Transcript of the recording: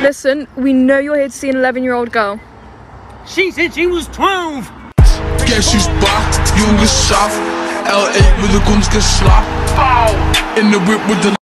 Listen, we know you're here to see an 11 year old girl. She said she was 12. Guess who's back? Jongens, schaaf. L8 with guns get slapped. In the whip with the